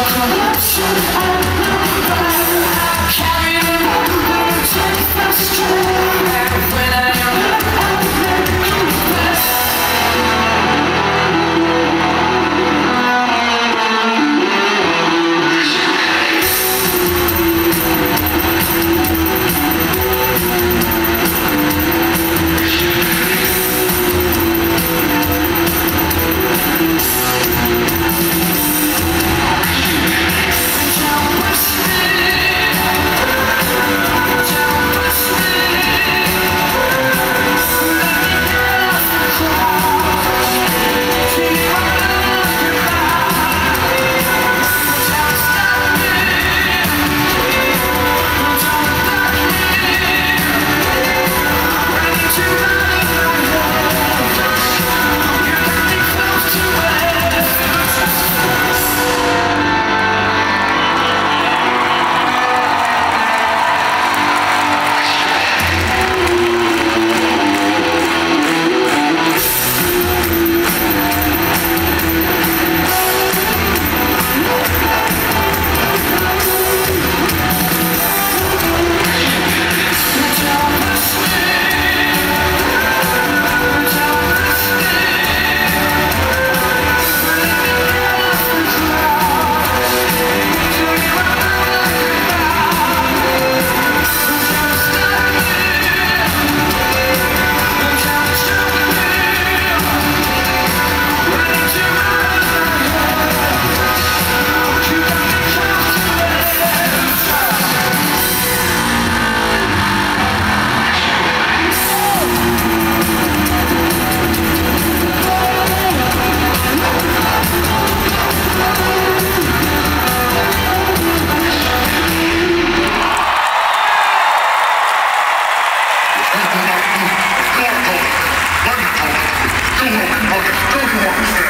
Carry the burden the strength ちょっと待って。